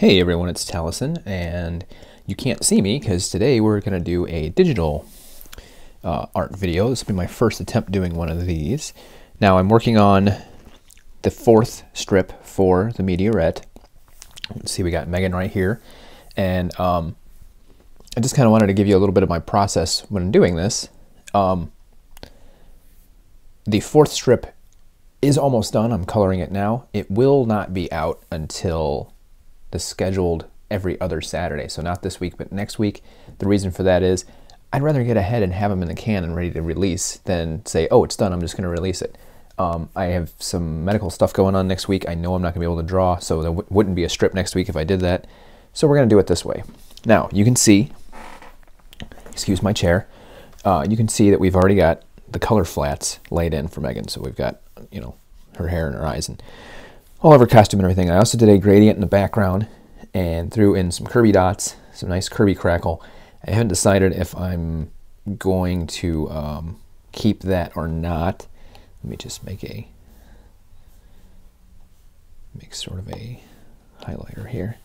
Hey everyone, it's Talison, and you can't see me because today we're going to do a digital uh, art video. This will be my first attempt doing one of these. Now I'm working on the fourth strip for the Meteorette. Let's see, we got Megan right here, and um, I just kind of wanted to give you a little bit of my process when I'm doing this. Um, the fourth strip is almost done. I'm coloring it now. It will not be out until the scheduled every other Saturday. So not this week, but next week. The reason for that is I'd rather get ahead and have them in the can and ready to release than say, oh, it's done. I'm just going to release it. Um, I have some medical stuff going on next week. I know I'm not going to be able to draw, so there wouldn't be a strip next week if I did that. So we're going to do it this way. Now, you can see, excuse my chair, uh, you can see that we've already got the color flats laid in for Megan. So we've got, you know, her hair and her eyes and all of her costume and everything. I also did a gradient in the background and threw in some Kirby dots, some nice Kirby crackle. I haven't decided if I'm going to um, keep that or not. Let me just make a make sort of a highlighter here.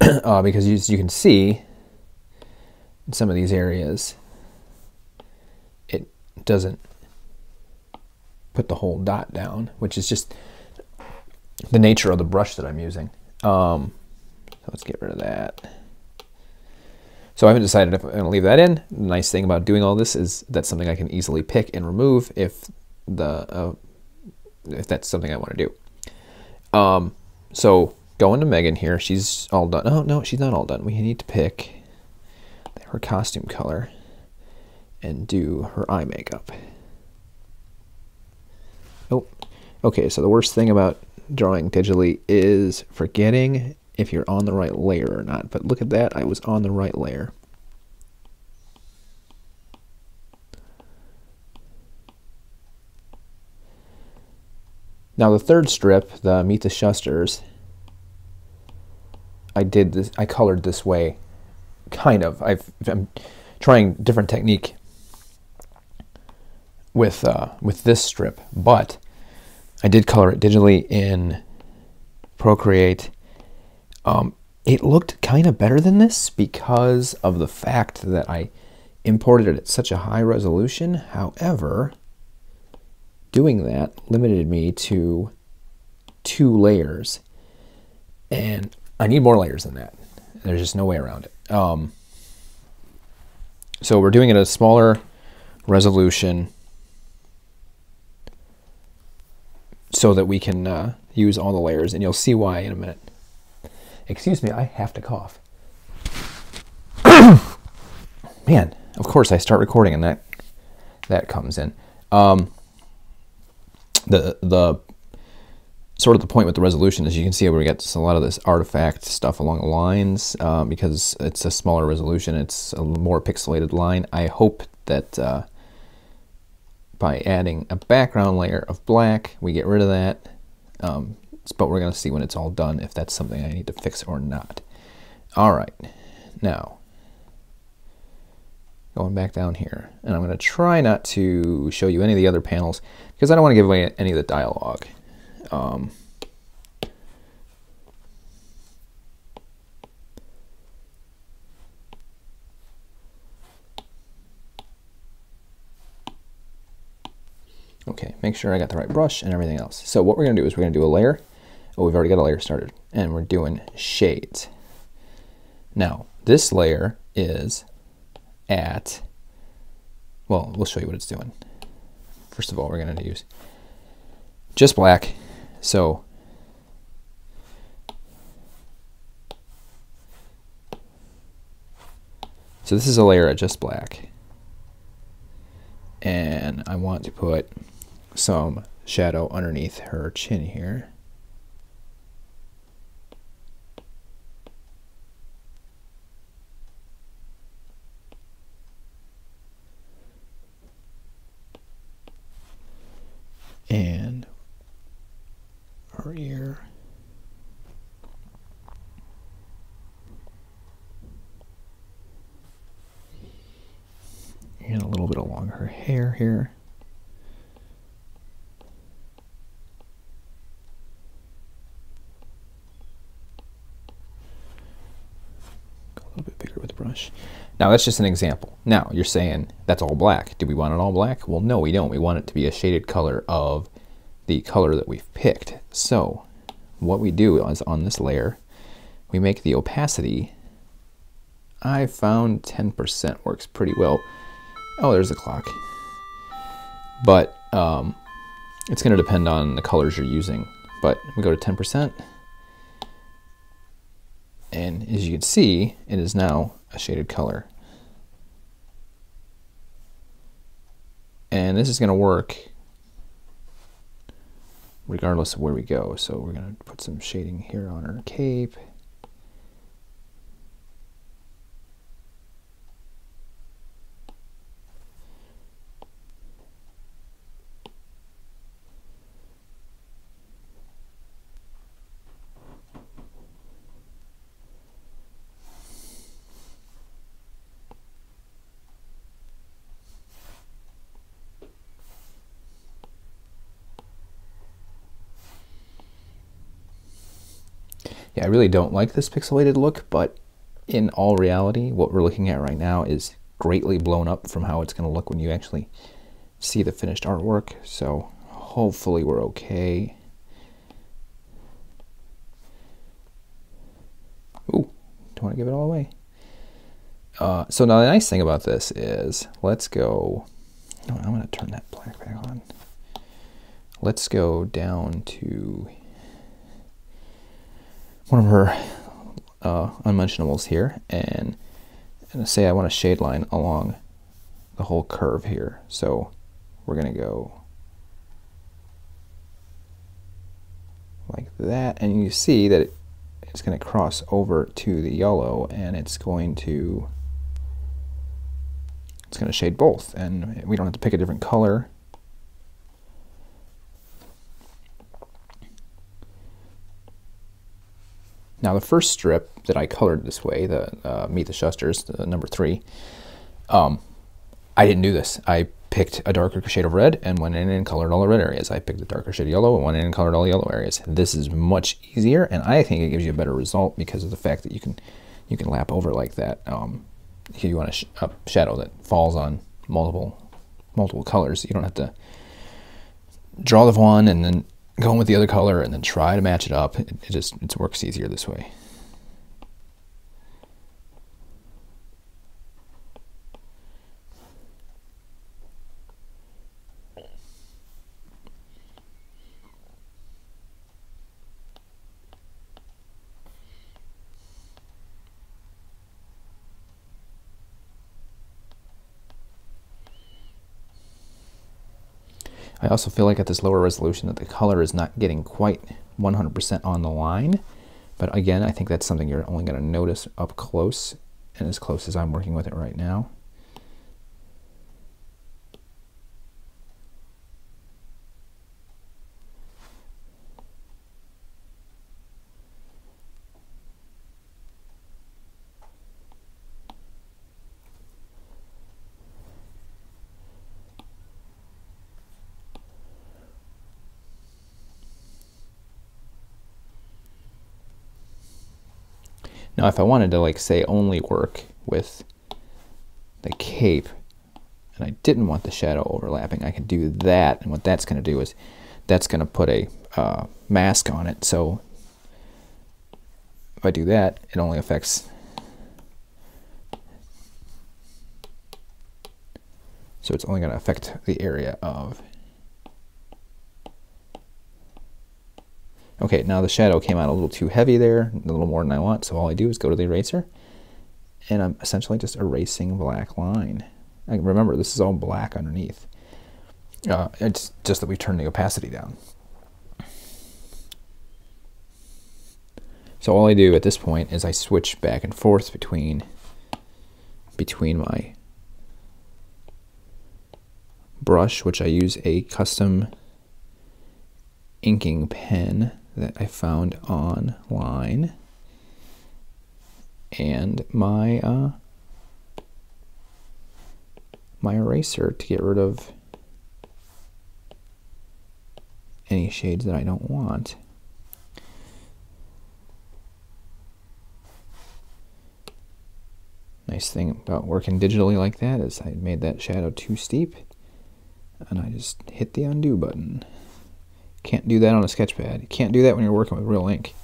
uh, because as you can see, in some of these areas, it doesn't put the whole dot down, which is just the nature of the brush that I'm using. Um, so let's get rid of that. So I haven't decided if I'm to leave that in. The nice thing about doing all this is that's something I can easily pick and remove if the uh, if that's something I want to do. Um, so going to Megan here, she's all done. Oh no, she's not all done. We need to pick her costume color and do her eye makeup. Oh, okay. So the worst thing about drawing digitally is forgetting if you're on the right layer or not. But look at that, I was on the right layer. Now the third strip, the Meet the Shusters, I did this, I colored this way, kind of. I've, I'm trying different technique with uh, with this strip, but I did color it digitally in Procreate. Um, it looked kind of better than this because of the fact that I imported it at such a high resolution. However, doing that limited me to two layers. And I need more layers than that. There's just no way around it. Um, so we're doing it at a smaller resolution so that we can uh, use all the layers, and you'll see why in a minute. Excuse me, I have to cough. Man, of course I start recording and that that comes in. Um, the the sort of the point with the resolution is you can see we get a lot of this artifact stuff along the lines um, because it's a smaller resolution. It's a more pixelated line. I hope that uh, by adding a background layer of black. We get rid of that, um, but we're going to see when it's all done if that's something I need to fix or not. All right, now going back down here, and I'm going to try not to show you any of the other panels because I don't want to give away any of the dialogue. Um, Okay, make sure I got the right brush and everything else. So what we're gonna do is we're gonna do a layer. Oh, we've already got a layer started and we're doing shades. Now, this layer is at, well, we'll show you what it's doing. First of all, we're gonna use just black. So So this is a layer at just black. And I want to put some shadow underneath her chin here. And her ear. And a little bit along her hair here. Finish. Now that's just an example. Now you're saying that's all black. Do we want it all black? Well, no, we don't. We want it to be a shaded color of the color that we've picked. So what we do is on this layer, we make the opacity. I found 10% works pretty well. Oh, there's the clock. But um, it's going to depend on the colors you're using. But we go to 10%. And as you can see, it is now a shaded color. And this is going to work regardless of where we go. So we're going to put some shading here on our cape. I really don't like this pixelated look, but in all reality, what we're looking at right now is greatly blown up from how it's going to look when you actually see the finished artwork. So hopefully we're okay. Ooh, don't want to give it all away. Uh, so now the nice thing about this is, let's go, oh, I'm going to turn that black back on. Let's go down to one of her uh, unmentionables here and, and say I want a shade line along the whole curve here. So we're going to go like that and you see that it, it's going to cross over to the yellow and it's going to it's going to shade both and we don't have to pick a different color Now the first strip that I colored this way, the uh, Meet the Shusters, the number three, um, I didn't do this. I picked a darker shade of red and went in and colored all the red areas. I picked a darker shade of yellow and went in and colored all the yellow areas. This is much easier, and I think it gives you a better result because of the fact that you can you can lap over like that. Um, if you want a, sh a shadow that falls on multiple multiple colors, you don't have to draw the one and then going with the other color and then try to match it up. It, it just it works easier this way. I also feel like at this lower resolution that the color is not getting quite 100% on the line. But again, I think that's something you're only going to notice up close and as close as I'm working with it right now. Now, if I wanted to, like, say, only work with the cape, and I didn't want the shadow overlapping, I could do that. And what that's going to do is that's going to put a uh, mask on it. So if I do that, it only affects So it's only going to affect the area of Okay, now the shadow came out a little too heavy there, a little more than I want, so all I do is go to the eraser, and I'm essentially just erasing black line. And remember, this is all black underneath. Uh, it's just that we turn the opacity down. So all I do at this point is I switch back and forth between between my brush, which I use a custom inking pen that I found online and my uh, my eraser to get rid of any shades that I don't want. Nice thing about working digitally like that is I made that shadow too steep and I just hit the undo button. Can't do that on a sketchpad. You can't do that when you're working with real ink.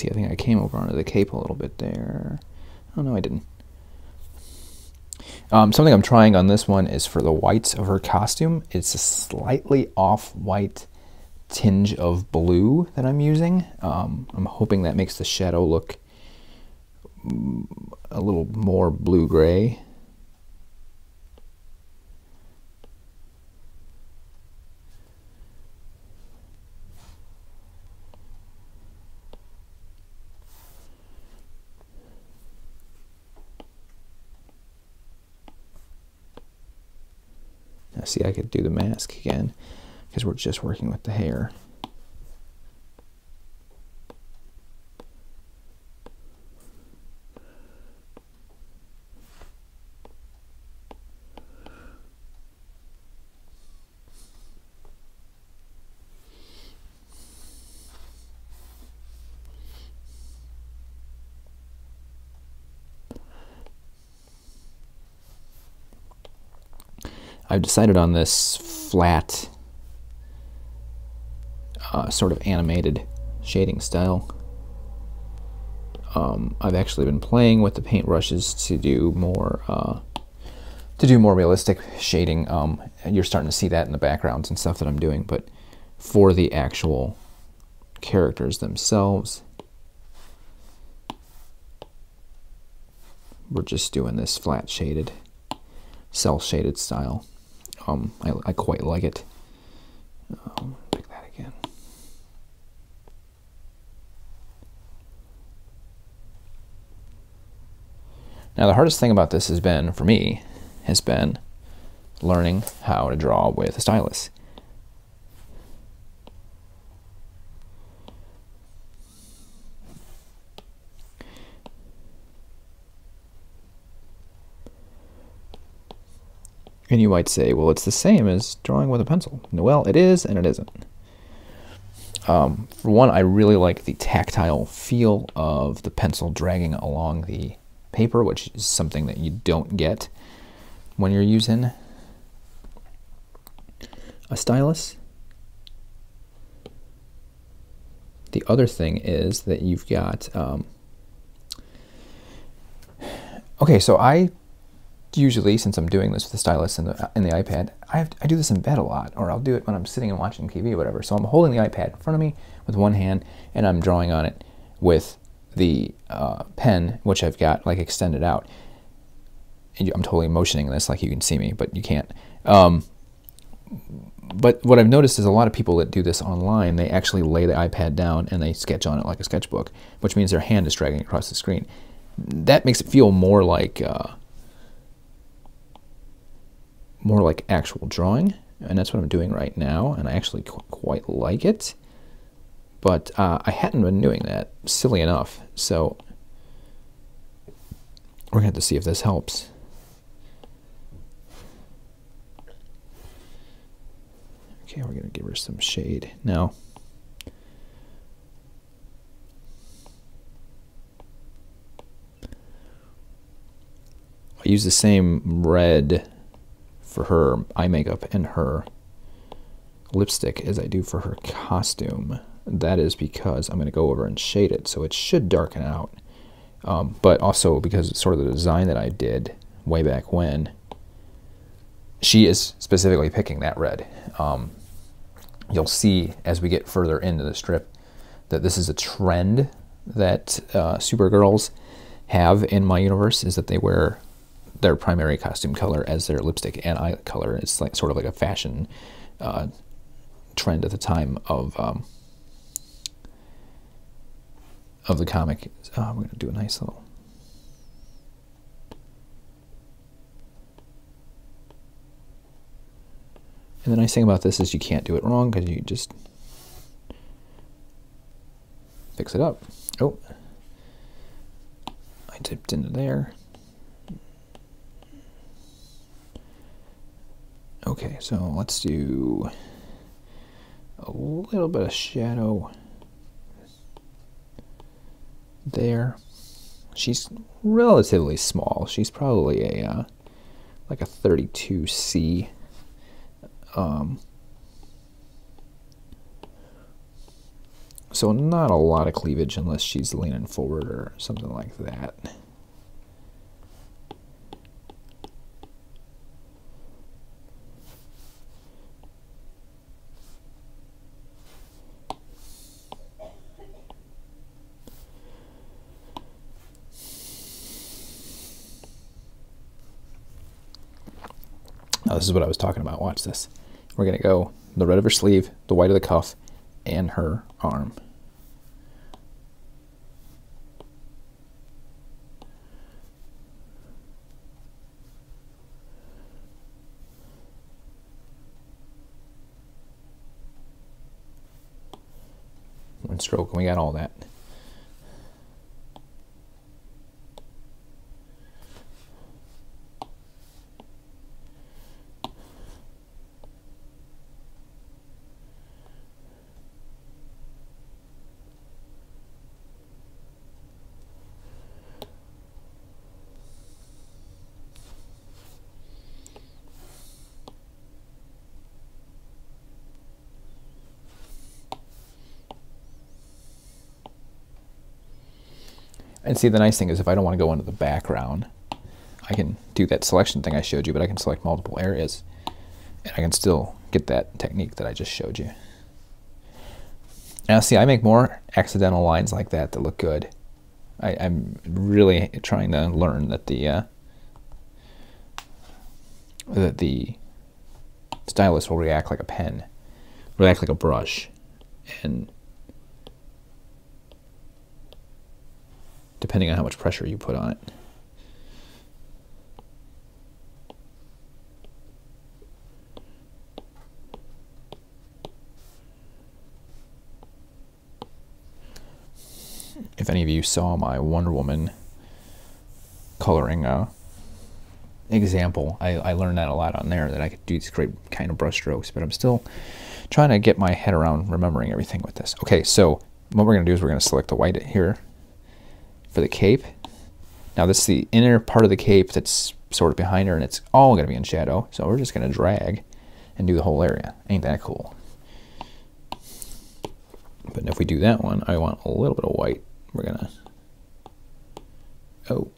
See, I think I came over onto the cape a little bit there. Oh, no, I didn't. Um, something I'm trying on this one is for the whites of her costume. It's a slightly off-white tinge of blue that I'm using. Um, I'm hoping that makes the shadow look a little more blue-gray. See, I could do the mask again because we're just working with the hair. I've decided on this flat, uh, sort of animated shading style. Um, I've actually been playing with the paintbrushes to do more uh, to do more realistic shading. Um, you're starting to see that in the backgrounds and stuff that I'm doing, but for the actual characters themselves, we're just doing this flat shaded, cel shaded style. Um, I, I quite like it. Um, pick that again. Now the hardest thing about this has been, for me, has been learning how to draw with a stylus. And you might say, well, it's the same as drawing with a pencil. No, well, it is and it isn't. Um, for one, I really like the tactile feel of the pencil dragging along the paper, which is something that you don't get when you're using a stylus. The other thing is that you've got, um, okay, so I usually, since I'm doing this with the stylus and the, in the iPad, I, have, I do this in bed a lot, or I'll do it when I'm sitting and watching TV or whatever. So I'm holding the iPad in front of me with one hand, and I'm drawing on it with the uh, pen, which I've got like extended out. I'm totally motioning this like you can see me, but you can't. Um, but what I've noticed is a lot of people that do this online, they actually lay the iPad down and they sketch on it like a sketchbook, which means their hand is dragging across the screen. That makes it feel more like uh, more like actual drawing, and that's what I'm doing right now, and I actually qu quite like it. But uh, I hadn't been doing that, silly enough, so we're going to have to see if this helps. Okay, we're going to give her some shade. Now, I use the same red for her eye makeup and her lipstick as I do for her costume. That is because I'm going to go over and shade it, so it should darken out. Um, but also because it's sort of the design that I did way back when, she is specifically picking that red. Um, you'll see as we get further into the strip that this is a trend that uh, Supergirls have in my universe, is that they wear their primary costume color as their lipstick and eye color. It's like sort of like a fashion uh, trend at the time of um, of the comic. Oh, I'm going to do a nice little. And the nice thing about this is you can't do it wrong because you just fix it up. Oh, I dipped into there. Okay, so let's do a little bit of shadow there. She's relatively small. She's probably a uh, like a 32C. Um, so not a lot of cleavage unless she's leaning forward or something like that. This is what I was talking about. Watch this. We're going to go the red of her sleeve, the white of the cuff, and her arm. One stroke, and we got all that. And see, the nice thing is if I don't want to go into the background, I can do that selection thing I showed you, but I can select multiple areas and I can still get that technique that I just showed you. Now see, I make more accidental lines like that that look good. I, am really trying to learn that the uh, that the stylus will react like a pen, react like a brush, and depending on how much pressure you put on it. If any of you saw my Wonder Woman coloring uh, example, I, I learned that a lot on there, that I could do these great kind of brush strokes, but I'm still trying to get my head around remembering everything with this. Okay, so what we're going to do is we're going to select the white here for the cape. Now this is the inner part of the cape that's sort of behind her and it's all going to be in shadow. So we're just going to drag and do the whole area. Ain't that cool? But if we do that one, I want a little bit of white. We're going to... Oh.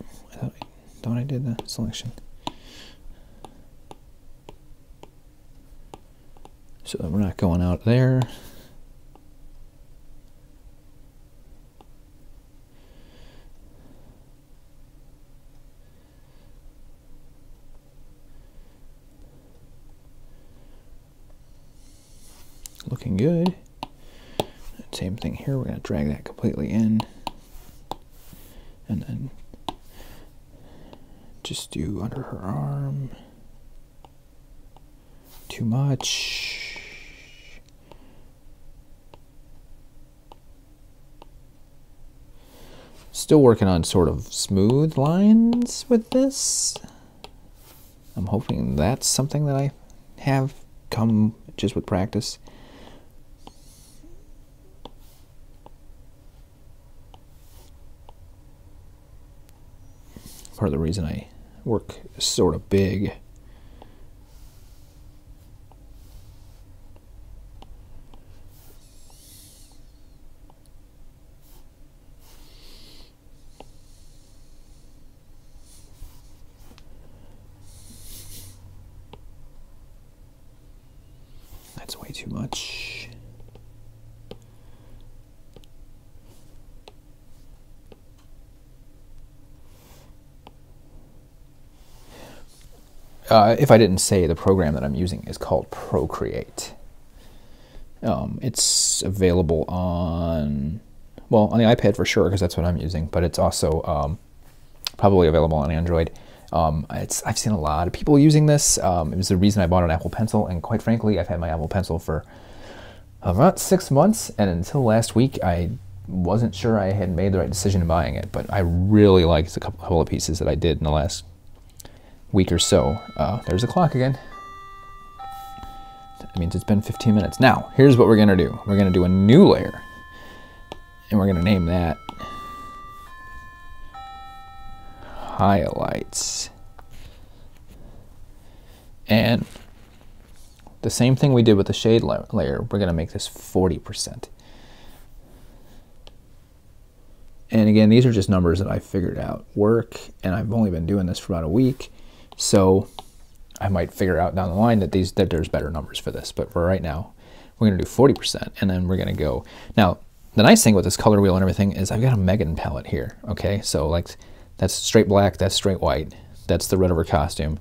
I thought I, thought I did the selection. So we're not going out there. looking good. Same thing here, we're going to drag that completely in. And then just do under her arm. Too much. Still working on sort of smooth lines with this. I'm hoping that's something that I have come just with practice. Part of the reason I work sort of big. That's way too much. Uh, if I didn't say, the program that I'm using is called Procreate. Um, it's available on, well, on the iPad for sure, because that's what I'm using, but it's also um, probably available on Android. Um, it's, I've seen a lot of people using this. Um, it was the reason I bought an Apple Pencil, and quite frankly, I've had my Apple Pencil for about six months, and until last week, I wasn't sure I had made the right decision in buying it, but I really liked a couple of pieces that I did in the last week or so. Uh, there's a clock again. That means it's been 15 minutes. Now, here's what we're going to do. We're going to do a new layer, and we're going to name that highlights. And the same thing we did with the shade layer, we're going to make this 40%. And again, these are just numbers that I figured out work, and I've only been doing this for about a week. So I might figure out down the line that these that there's better numbers for this. But for right now, we're going to do 40%, and then we're going to go. Now, the nice thing with this color wheel and everything is I've got a Megan palette here, okay? So like that's straight black, that's straight white. That's the red of her costume,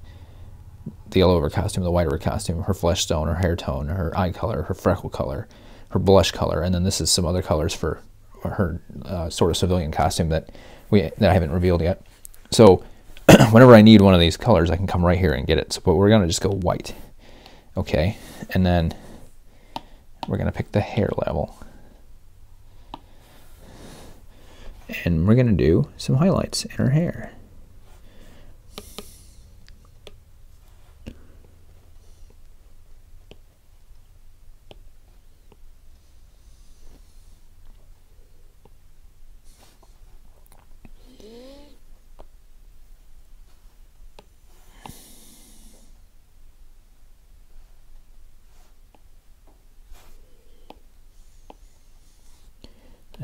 the yellow of her costume, the white of her costume, her flesh tone, her hair tone, her eye color, her freckle color, her blush color, and then this is some other colors for her uh, sort of civilian costume that we that I haven't revealed yet. So whenever I need one of these colors, I can come right here and get it. So, but we're gonna just go white, okay, and then we're gonna pick the hair level. And we're going to do some highlights in her hair.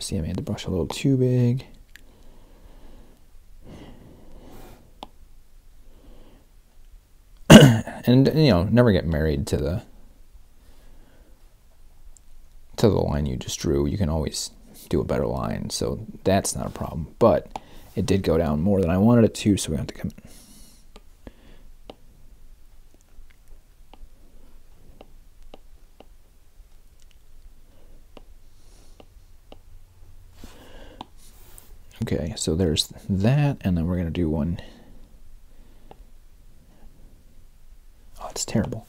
See I made the brush a little too big. and you know, never get married to the to the line you just drew. You can always do a better line, so that's not a problem. But it did go down more than I wanted it to, so we have to come Okay, so there's that, and then we're going to do one. Oh, it's terrible.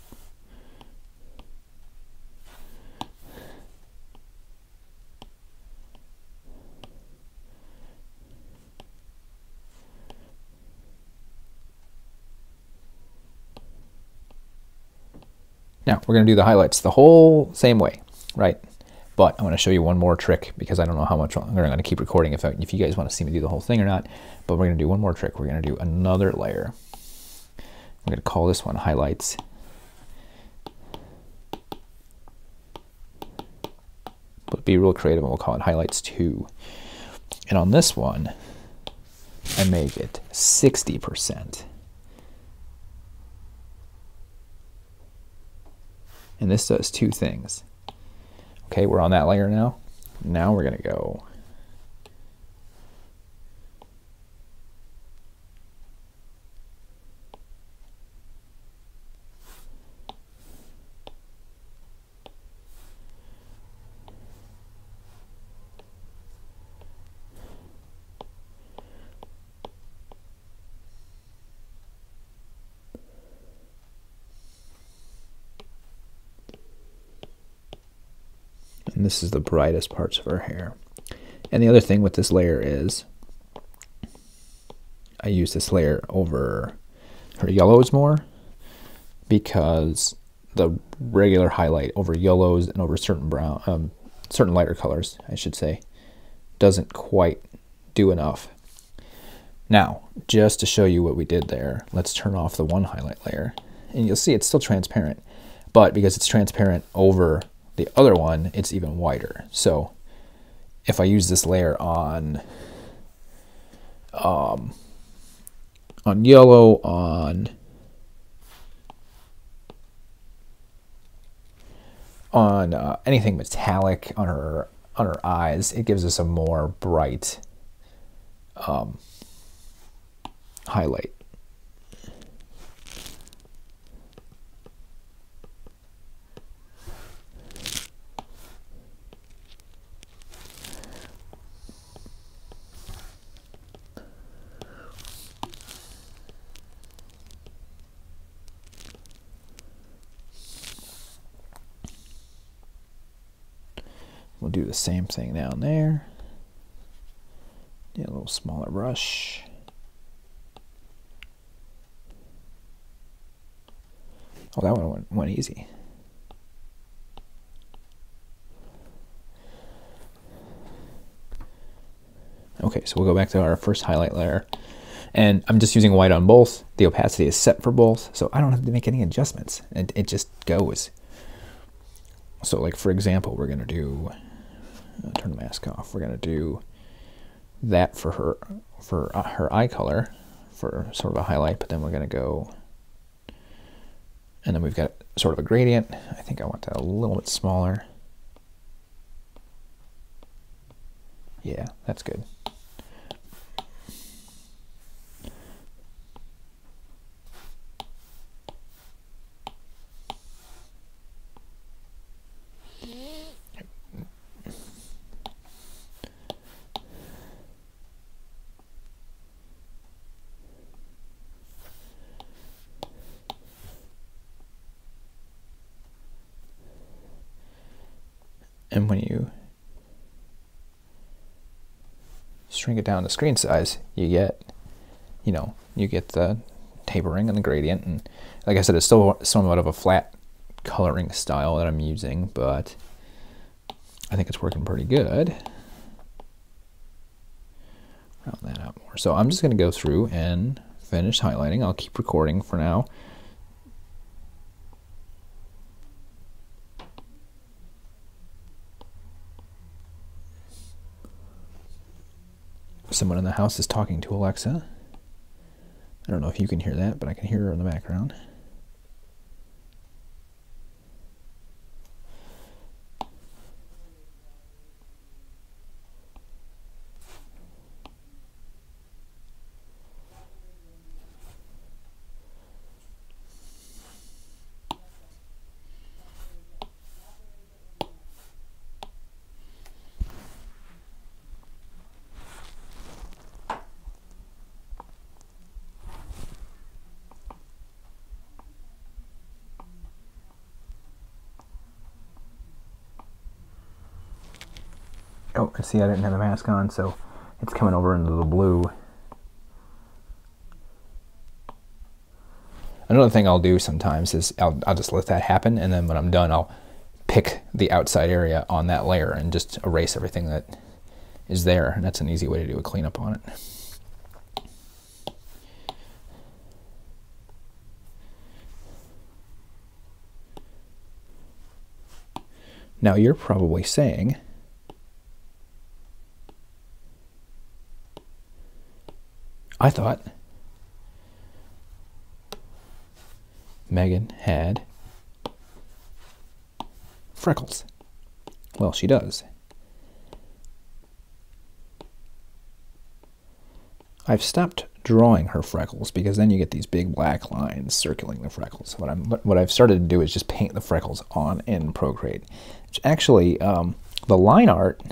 Now, we're going to do the highlights the whole same way, right? But I'm going to show you one more trick because I don't know how much longer I'm going to keep recording if, I, if you guys want to see me do the whole thing or not. But we're going to do one more trick. We're going to do another layer. I'm going to call this one highlights. But be real creative and we'll call it highlights 2. And on this one, I make it 60%. And this does two things. Okay, we're on that layer now. Now we're to go this is the brightest parts of her hair. And the other thing with this layer is I use this layer over her yellows more because the regular highlight over yellows and over certain brown, um, certain lighter colors, I should say, doesn't quite do enough. Now, just to show you what we did there, let's turn off the one highlight layer. And you'll see it's still transparent, but because it's transparent over the other one, it's even wider. So if I use this layer on um, on yellow, on on uh, anything metallic on her on her eyes, it gives us a more bright um, highlight. We'll do the same thing down there. A little smaller brush. Oh, that one went, went easy. Okay, so we'll go back to our first highlight layer. And I'm just using white on both. The opacity is set for both, so I don't have to make any adjustments. It, it just goes. So like, for example, we're gonna do, uh, turn the mask off. We're gonna do that for her, for uh, her eye color, for sort of a highlight, but then we're gonna go, and then we've got sort of a gradient. I think I want that a little bit smaller. Yeah, that's good. And when you shrink it down to screen size, you get, you know, you get the tapering and the gradient. And like I said, it's still somewhat of a flat coloring style that I'm using, but I think it's working pretty good. Round that out more. So I'm just going to go through and finish highlighting. I'll keep recording for now. Someone in the house is talking to Alexa. I don't know if you can hear that, but I can hear her in the background. Oh, see, I didn't have the mask on, so it's coming over into the blue. Another thing I'll do sometimes is I'll, I'll just let that happen, and then when I'm done, I'll pick the outside area on that layer and just erase everything that is there. And that's an easy way to do a cleanup on it. Now you're probably saying, I thought Megan had freckles. Well, she does. I've stopped drawing her freckles because then you get these big black lines circling the freckles. What I'm what I've started to do is just paint the freckles on in Procreate. Which actually, um, the line art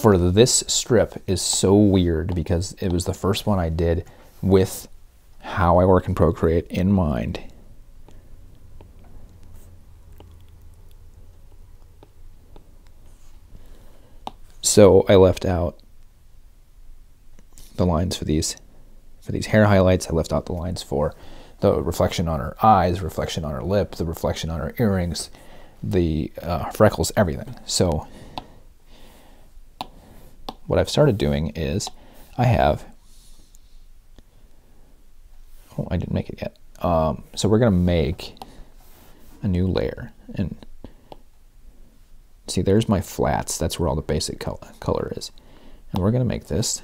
for this strip is so weird because it was the first one I did with how I work in Procreate in mind. So I left out the lines for these for these hair highlights. I left out the lines for the reflection on her eyes, reflection on her lip, the reflection on her earrings, the uh, freckles, everything. So what I've started doing is I have, oh, I didn't make it yet. Um, so we're going to make a new layer. And see, there's my flats. That's where all the basic color, color is. And we're going to make this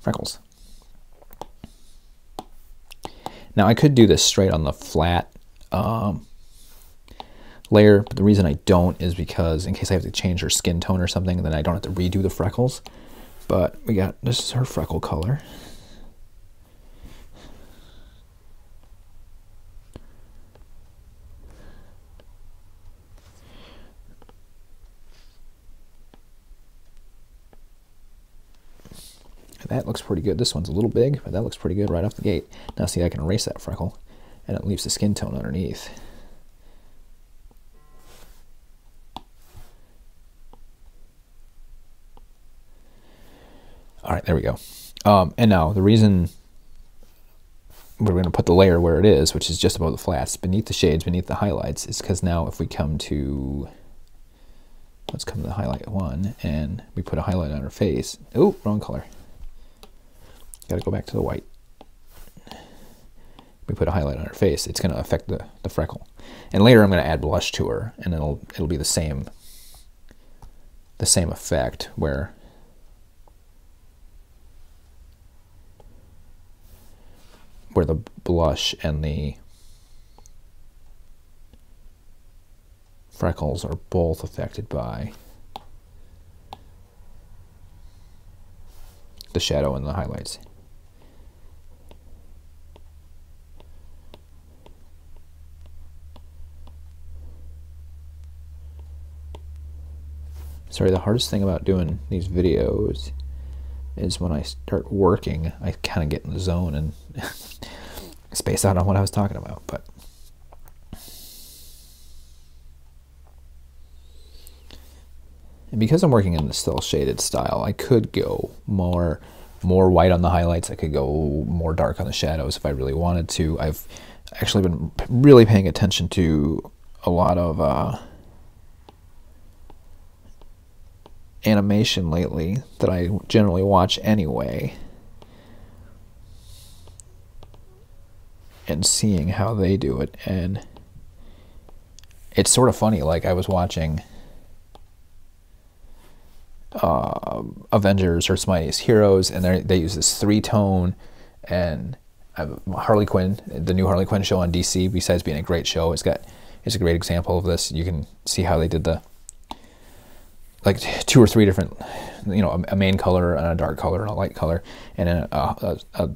freckles. Now I could do this straight on the flat um, layer, but the reason I don't is because in case I have to change her skin tone or something, then I don't have to redo the freckles. But we got, this is her freckle color. That looks pretty good. This one's a little big, but that looks pretty good right off the gate. Now see, I can erase that freckle, and it leaves the skin tone underneath. All right, there we go. Um, and now the reason we're going to put the layer where it is, which is just above the flats, beneath the shades, beneath the highlights, is because now if we come to, let's come to the highlight one, and we put a highlight on her face. Oh, wrong color. Got to go back to the white. We put a highlight on her face. It's going to affect the, the freckle. And later I'm going to add blush to her, and it'll it'll be the same the same effect where where the blush and the freckles are both affected by the shadow and the highlights. Sorry, the hardest thing about doing these videos is when I start working, I kind of get in the zone and space out on what I was talking about. But and because I'm working in the cel shaded style, I could go more more white on the highlights. I could go more dark on the shadows if I really wanted to. I've actually been really paying attention to a lot of uh, animation lately that I generally watch anyway. And seeing how they do it. And it's sort of funny. Like, I was watching uh, Avengers Earth's Mightiest Heroes, and they use this three tone and Harley Quinn, the new Harley Quinn show on DC, besides being a great show, it's got it's a great example of this. You can see how they did the like two or three different, you know, a, main color and a dark color and a light color, and a, a, a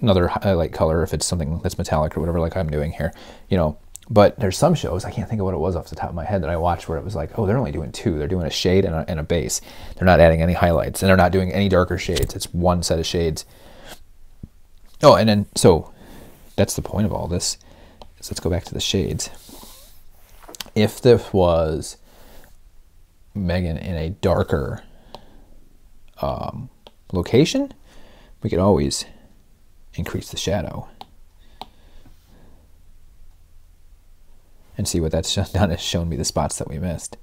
another highlight color if it's something that's metallic or whatever, like I'm doing here, you know. But there's some shows I can't think of what it was off the top of my head that I watched where it was like, oh, they're only doing two. They're doing a shade and a, and a base. They're not adding any highlights and they're not doing any darker shades. It's one set of shades. Oh, and then so that's the point of all this. So let's go back to the shades. If this was Megan in a darker um, location, we could always increase the shadow. And see what that's done is shown me the spots that we missed.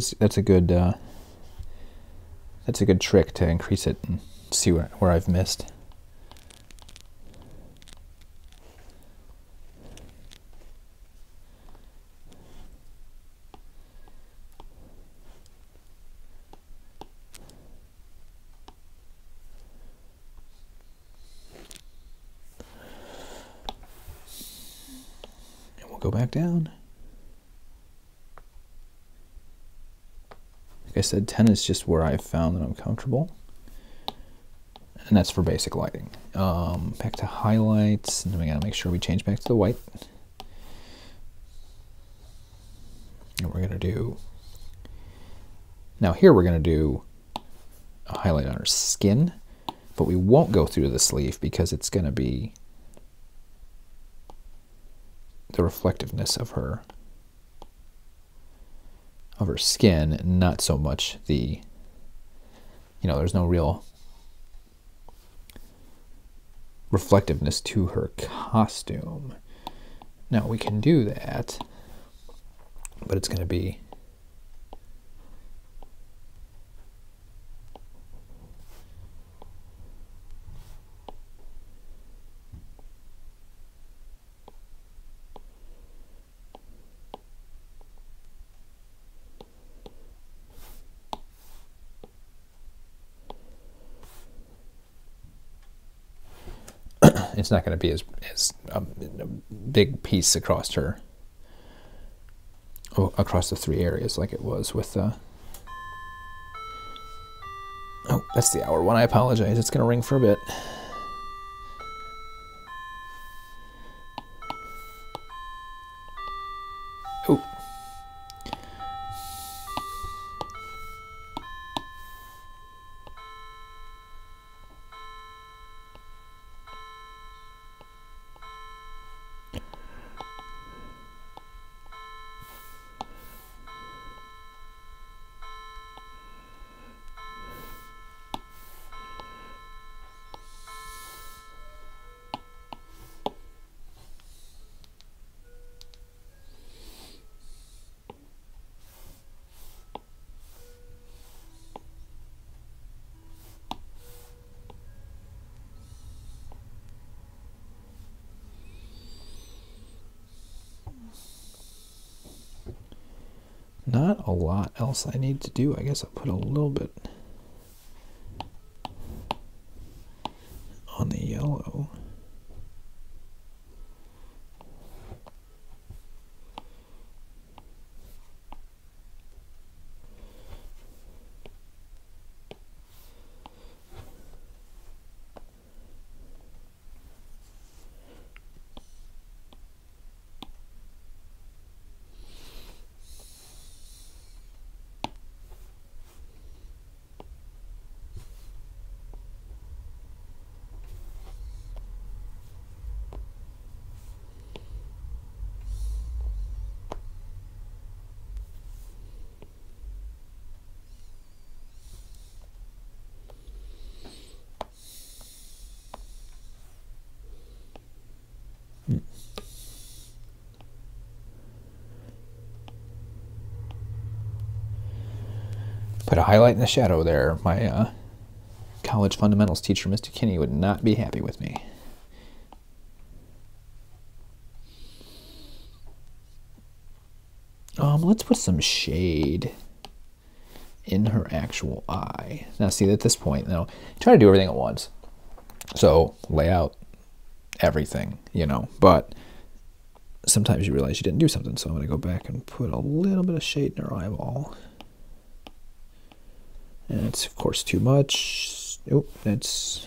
That's, that's a good uh, that's a good trick to increase it and see where, where I've missed. And we'll go back down. I said, 10 is just where I've found that I'm comfortable. And that's for basic lighting. Um, back to highlights, and then we gotta make sure we change back to the white. And we're gonna do, now here we're gonna do a highlight on her skin, but we won't go through the sleeve because it's gonna be the reflectiveness of her of her skin, not so much the, you know, there's no real reflectiveness to her costume. Now we can do that, but it's going to be it's not going to be as, as a, um, a big piece across her across the three areas like it was with uh oh that's the hour one. I apologize. It's going to ring for a bit else I need to do. I guess I'll put a little bit on the yellow. Put a highlight in the shadow there. My uh, college fundamentals teacher, Mr. Kinney, would not be happy with me. Um, let's put some shade in her actual eye. Now, see, at this point, now, try to do everything at once. So, lay out everything, you know, but sometimes you realize you didn't do something. So I'm to go back and put a little bit of shade in her eyeball. And it's, of course, too much. Oh, that's...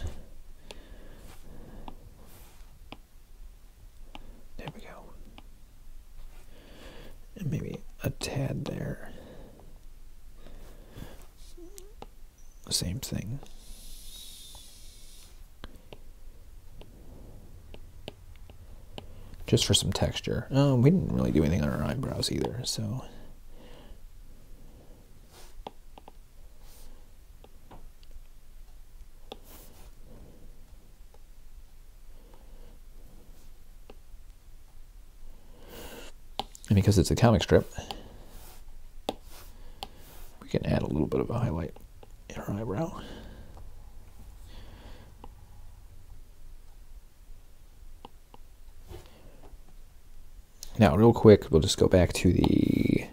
There we go. And maybe a tad there. Same thing. Just for some texture. Um, we didn't really do anything on our eyebrows either, so... And because it's a comic strip, we can add a little bit of a highlight in our eyebrow. Now, real quick, we'll just go back to the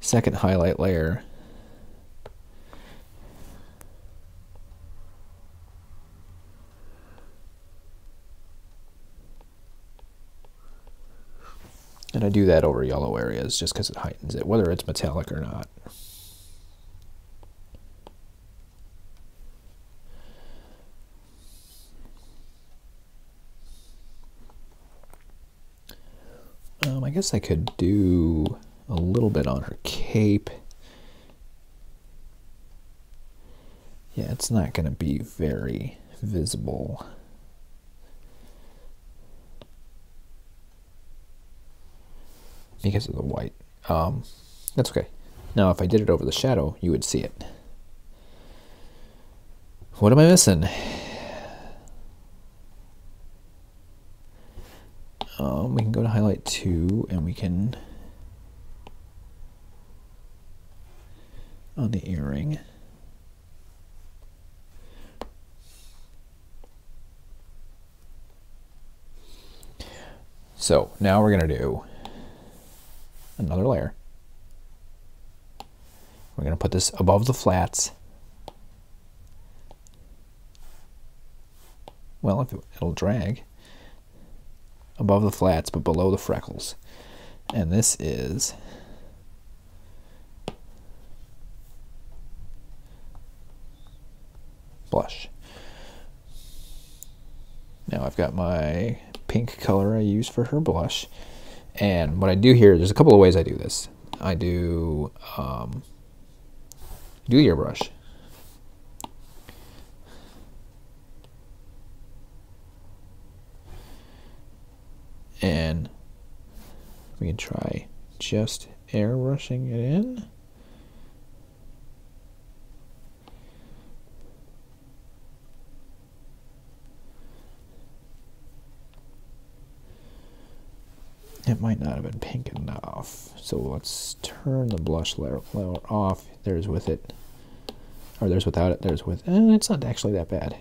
second highlight layer. I do that over yellow areas just because it heightens it, whether it's metallic or not. Um, I guess I could do a little bit on her cape. Yeah, it's not going to be very visible. Because of the white. Um, that's okay. Now, if I did it over the shadow, you would see it. What am I missing? Um, we can go to highlight 2 and we can on the earring. So now we're going to do another layer. We're going to put this above the flats. Well, if it'll drag above the flats, but below the freckles. And this is blush. Now I've got my pink color I use for her blush. And what I do here, there's a couple of ways I do this. I do um, do airbrush. And we can try just airbrushing it in. It might not have been pink enough. So let's turn the blush layer, layer off. There's with it. Or there's without it. There's with and it's not actually that bad.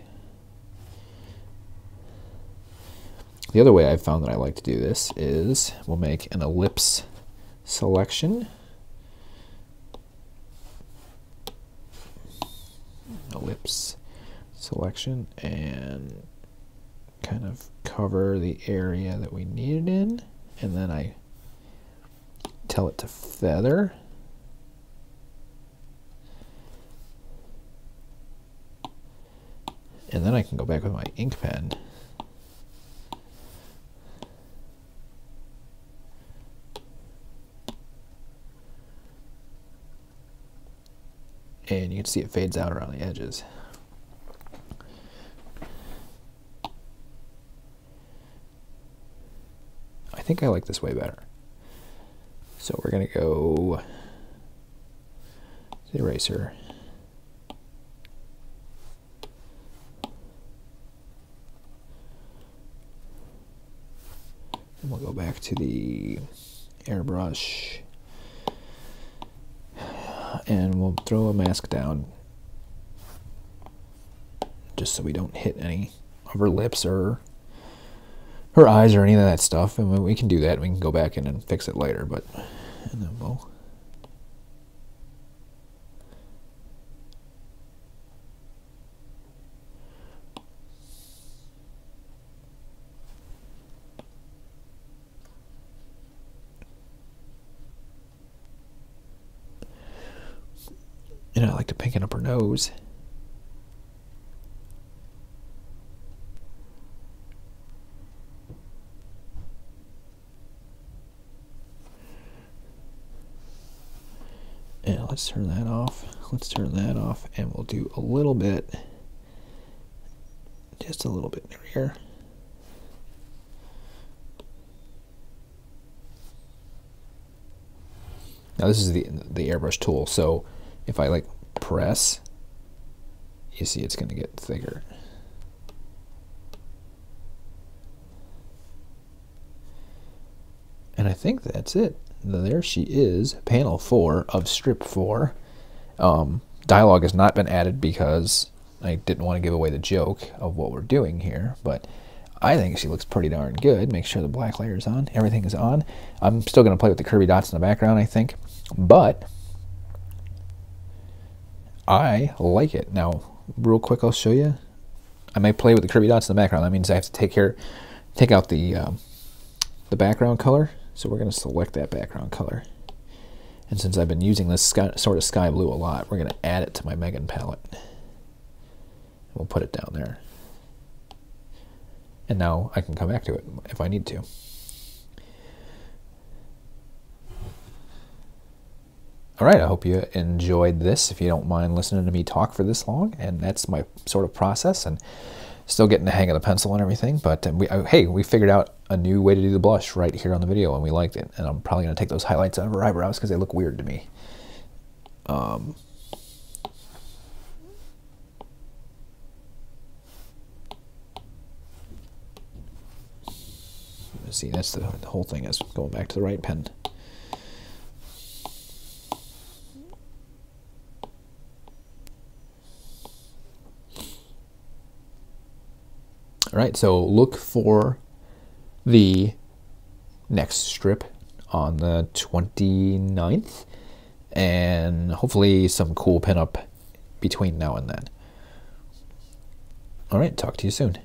The other way I've found that I like to do this is we'll make an ellipse selection. Ellipse selection and kind of cover the area that we need it in and then I tell it to feather. And then I can go back with my ink pen. And you can see it fades out around the edges. Think I like this way better. So we're going to go the eraser. And we'll go back to the airbrush. And we'll throw a mask down just so we don't hit any of her lips or her eyes or any of that stuff, and we can do that. We can go back in and fix it later, but and then we'll. And I like to pinken up her nose. Let's turn that off. Let's turn that off and we'll do a little bit, just a little bit near here. Now this is the, the airbrush tool, so if I like press, you see it's going to get thicker. And I think that's it there she is, panel 4 of strip 4. Um, dialogue has not been added because I didn't want to give away the joke of what we're doing here, but I think she looks pretty darn good. Make sure the black layer is on. Everything is on. I'm still going to play with the Kirby dots in the background, I think, but I like it. Now, real quick, I'll show you. I may play with the Kirby dots in the background. That means I have to take care, take out the um, the background color so we're going to select that background color. And since I've been using this sky, sort of sky blue a lot, we're going to add it to my Megan palette. We'll put it down there. And now I can come back to it if I need to. All right, I hope you enjoyed this. If you don't mind listening to me talk for this long, and that's my sort of process. And Still getting the hang of the pencil and everything, but we, uh, hey, we figured out a new way to do the blush right here on the video, and we liked it. And I'm probably going to take those highlights out of her eyebrows because they look weird to me. Um, see, that's the, the whole thing is going back to the right pen. All right, so look for the next strip on the 29th and hopefully some cool pinup between now and then. All right, talk to you soon.